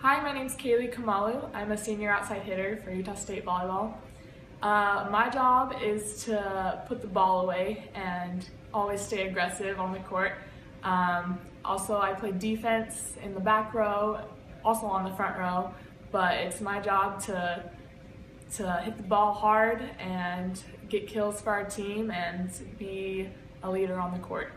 Hi, my name is Kaylie Kamalu. I'm a senior outside hitter for Utah State Volleyball. Uh, my job is to put the ball away and always stay aggressive on the court. Um, also, I play defense in the back row, also on the front row, but it's my job to to hit the ball hard and get kills for our team and be a leader on the court.